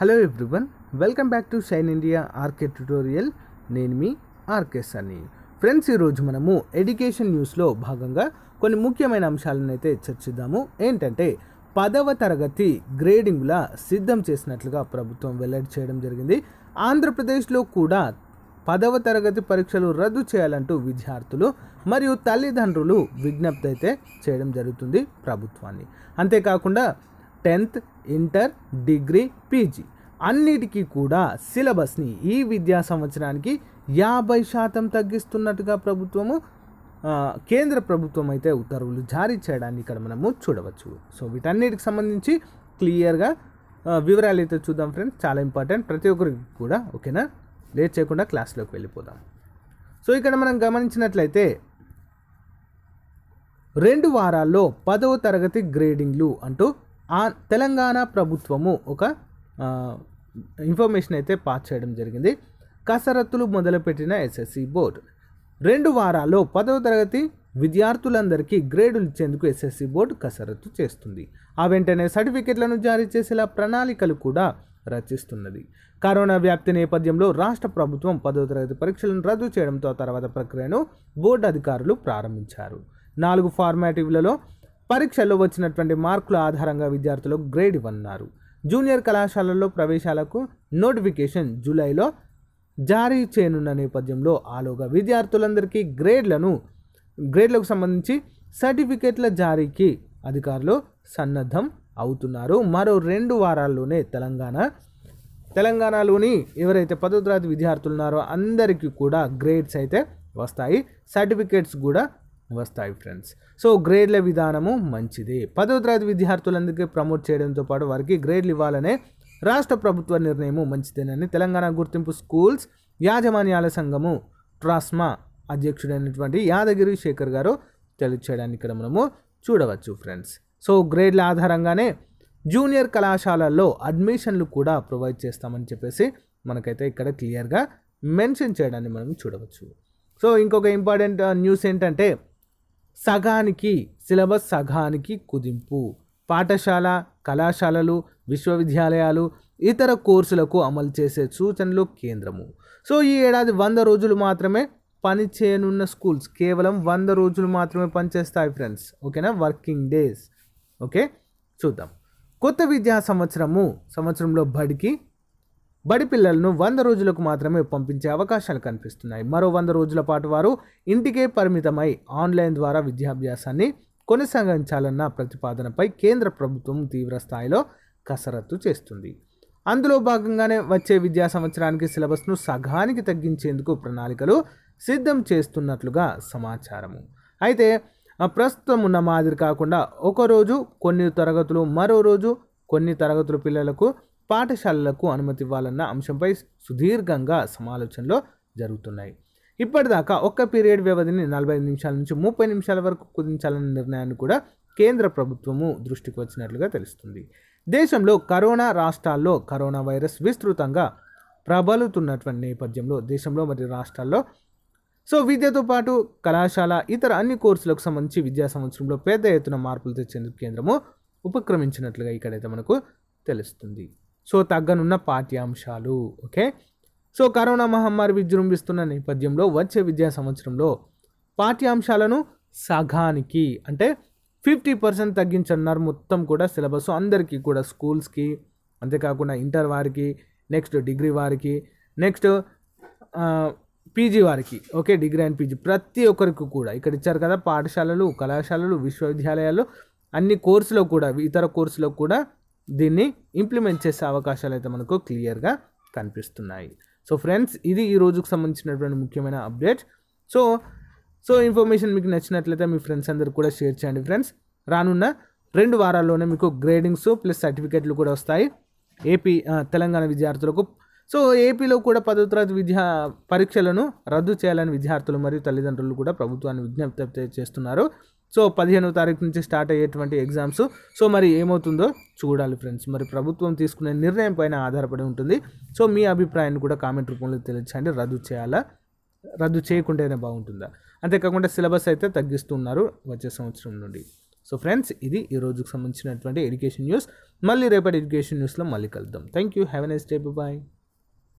Hello everyone welcome back to Shine India RK tutorial నేను మీ RK Sunny friends ఈరోజు మనము ఎడ్యుకేషన్ న్యూస్లో భాగంగా కొన్ని ముఖ్యమైన అంశాలను అయితే చర్చిద్దాము. ఏంటంటే పదవ తరగతి గ్రేడింగ్ల సిద్ధం చేసినట్లుగా ప్రభుత్వం వెల్లడి చేయడం జరిగింది. ఆంధ్రప్రదేశ్లో కూడా పదవ తరగతి పరీక్షలు రద్దు చేయాలంటూ విద్యార్థులు మరియు తల్లిదండ్రులు విజ్ఞప్తి అయితే చేయడం జరుగుతుంది ప్రభుత్వాన్ని. అంతేకాకుండా టెన్త్ ఇంటర్ డిగ్రీ పీజీ. అన్నిటికీ కూడా సిలబస్ని ఈ విద్యా సంవత్సరానికి యాభై శాతం తగ్గిస్తున్నట్టుగా ప్రభుత్వము కేంద్ర ప్రభుత్వం అయితే ఉత్తర్వులు జారీ చేయడాన్ని ఇక్కడ మనము చూడవచ్చు. సో వీటన్నిటికి సంబంధించి క్లియర్గా వివరాలు అయితే చూద్దాం ఫ్రెండ్స్. చాలా ఇంపార్టెంట్. ప్రతి ఒక్కరికి కూడా ఓకేనా? లేట్ చేయకుండా క్లాస్లోకి వెళ్ళిపోదాం. సో ఇక్కడ మనం గమనించినట్లయితే రెండు వారాల్లో పదవ తరగతి గ్రేడింగ్లు అంటూ ఆ తెలంగాణ ప్రభుత్వము ఒక ఇన్ఫర్మేషన్ అయితే పాస్ చేయడం జరిగింది. కసరత్తులు మొదలుపెట్టిన ఎస్ఎస్సి బోర్డు రెండు వారాల్లో పదవ తరగతి విద్యార్థులందరికీ గ్రేడులు ఇచ్చేందుకు ఎస్ఎస్సి బోర్డు కసరత్తు చేస్తుంది. ఆ వెంటనే సర్టిఫికెట్లను జారీ చేసేలా ప్రణాళికలు కూడా రచిస్తున్నది. కరోనా వ్యాప్తి నేపథ్యంలో రాష్ట్ర ప్రభుత్వం పదవ తరగతి పరీక్షలను రద్దు చేయడంతో తర్వాత ప్రక్రియను బోర్డు అధికారులు ప్రారంభించారు. నాలుగు ఫార్మాటివ్లలో పరీక్షల్లో వచ్చినటువంటి మార్కుల ఆధారంగా విద్యార్థులకు గ్రేడ్ ఇవ్వన్నారు జూనియర్ కళాశాలల్లో ప్రవేశాలకు నోటిఫికేషన్ జూలైలో జారీ చేయనున్న నేపథ్యంలో ఆలోగా విద్యార్థులందరికీ గ్రేడ్లను గ్రేడ్లకు సంబంధించి సర్టిఫికేట్ల జారీకి అధికారులు సన్నద్ధం అవుతున్నారు. మరో రెండు వారాల్లోనే తెలంగాణ తెలంగాణలోని ఎవరైతే పదో తరగతి విద్యార్థులు ఉన్నారో అందరికీ కూడా గ్రేడ్స్ అయితే వస్తాయి. సర్టిఫికేట్స్ కూడా వస్తాయి ఫ్రెండ్స్. సో గ్రేడ్ల విధానము మంచిది. పదో తరగతి విద్యార్థులందరికీ ప్రమోట్ చేయడంతో పాటు వారికి గ్రేడ్లు ఇవ్వాలనే రాష్ట్ర ప్రభుత్వ నిర్ణయము మంచిదేనని తెలంగాణ గుర్తింపు స్కూల్స్ యాజమాన్యాల సంఘము ట్రాస్మా అధ్యక్షుడైనటువంటి యాదగిరి శేఖర్ గారు తెలియచేయడానికి ఇక్కడ మనము చూడవచ్చు ఫ్రెండ్స్. సో గ్రేడ్ల ఆధారంగానే జూనియర్ కళాశాలల్లో అడ్మిషన్లు కూడా ప్రొవైడ్ చేస్తామని చెప్పేసి మనకైతే ఇక్కడ క్లియర్గా మెన్షన్ చేయడాన్ని మనం చూడవచ్చు. సో ఇంకొక ఇంపార్టెంట్ న్యూస్ ఏంటంటే సగానికి సిలబస్ సగానికి కుదింపు. పాఠశాల కళాశాలలు విశ్వవిద్యాలయాలు ఇతర కోర్సులకు అమలు చేసే సూచనలు కేంద్రము. సో ఈ ఏడాది వంద రోజులు మాత్రమే పని చేయనున్న స్కూల్స్. కేవలం వంద రోజులు మాత్రమే పనిచేస్తాయి ఫ్రెండ్స్. ఓకేనా? Working days. ఓకే? చూద్దాం. కొత్త విద్యా సంవత్సరము సంవత్సరంలో బడికి బడి పిల్లలను వంద రోజులకు మాత్రమే పంపించే అవకాశాలు కనిపిస్తున్నాయి. మరో వంద రోజుల పాటు వారు ఇంటికే పరిమితమై ఆన్లైన్ ద్వారా విద్యాభ్యాసాన్ని కొనసాగించాలన్న ప్రతిపాదనపై కేంద్ర ప్రభుత్వం తీవ్ర స్థాయిలో కసరత్తు చేస్తుంది. అందులో భాగంగానే వచ్చే విద్యా సంవత్సరానికి సిలబస్ను సగానికి తగ్గించేందుకు ప్రణాళికలు సిద్ధం చేస్తున్నట్లుగా సమాచారము అయితే ప్రస్తుతం ఉన్న మాదిరి కాకుండా ఒకరోజు కొన్ని తరగతులు మరో రోజు కొన్ని తరగతుల పిల్లలకు పాఠశాలలకు అనుమతి ఇవ్వాలన్న అంశంపై సుదీర్ఘంగా సమాలోచనలు జరుగుతున్నాయి. ఇప్పటిదాకా ఒక్క పీరియడ్ వ్యవధిని నలభై ఐదు నిమిషాల నుంచి ముప్పై నిమిషాల వరకు కుదించాలన్న నిర్ణయాన్ని కూడా కేంద్ర ప్రభుత్వము దృష్టికి వచ్చినట్లుగా తెలుస్తుంది. దేశంలో కరోనా రాష్ట్రాల్లో కరోనా వైరస్ విస్తృతంగా ప్రబలుతున్నటువంటి నేపథ్యంలో దేశంలో మరియు రాష్ట్రాల్లో సో విద్యతో పాటు కళాశాల ఇతర అన్ని కోర్సులకు సంబంధించి విద్యా సంవత్సరంలో పెద్ద ఎత్తున మార్పులు తెచ్చేందుకు కేంద్రము ఉపక్రమించినట్లుగా ఇక్కడైతే మనకు తెలుస్తుంది. సో తగ్గనున్న పాఠ్యాంశాలు ఓకే? సో కరోనా మహమ్మారి విజృంభిస్తున్న నేపథ్యంలో వచ్చే విద్యా సంవత్సరంలో పాఠ్యాంశాలను సగానికి అంటే ఫిఫ్టీ పర్సెంట్ తగ్గించన్నారు మొత్తం కూడా సిలబస్. అందరికీ కూడా స్కూల్స్కి అంతేకాకుండా ఇంటర్ వారికి నెక్స్ట్ డిగ్రీ వారికి నెక్స్ట్ పీజీ వారికి ఓకే? Degree and PG. ప్రతి ఒక్కరికి కూడా ఇక్కడ ఇచ్చారు కదా పాఠశాలలు కళాశాలలు విశ్వవిద్యాలయాలు అన్ని కోర్సులో కూడా ఇతర కోర్సులో కూడా దీన్ని ఇంప్లిమెంట్ చేసే అవకాశాలు అయితే మనకు క్లియర్గా కనిపిస్తున్నాయి. సో ఫ్రెండ్స్ ఇది ఈ రోజుకు సంబంధించినటువంటి ముఖ్యమైన అప్డేట్ సో సో ఇన్ఫర్మేషన్ మీకు నచ్చినట్లయితే మీ ఫ్రెండ్స్ అందరు కూడా షేర్ చేయండి ఫ్రెండ్స్ రానున్న రెండు వారాల్లోనే మీకు గ్రేడింగ్స్ ప్లస్ సర్టిఫికెట్లు కూడా వస్తాయి. ఏపీ తెలంగాణ విద్యార్థులకు. సో ఏపీలో కూడా పదో తరగతి విద్యా పరీక్షలను రద్దు చేయాలని విద్యార్థులు మరియు తల్లిదండ్రులు కూడా ప్రభుత్వాన్ని విజ్ఞప్తి చేస్తున్నారు. సో పదిహేనవ తారీఖు నుంచి స్టార్ట్ అయ్యేటువంటి ఎగ్జామ్స్. సో మరి ఏమవుతుందో చూడాలి ఫ్రెండ్స్. మరి ప్రభుత్వం తీసుకునే నిర్ణయం పైన ఆధారపడి ఉంటుంది. సో మీ అభిప్రాయాన్ని కూడా కామెంట్ రూపంలో తెలియచండి రద్దు చేయాలా? రద్దు చేయకుంటేనే బాగుంటుందా? అంతేకాకుండా సిలబస్ అయితే తగ్గిస్తున్నారు వచ్చే సంవత్సరం నుండి. సో ఫ్రెండ్స్ ఇది ఈ రోజుకు సంబంధించినటువంటి ఎడ్యుకేషన్ న్యూస్. మళ్ళీ రేపటి ఎడ్యుకేషన్ న్యూస్లో మళ్ళీ కలుద్దాం. Thank you. Have a nice day. Bye.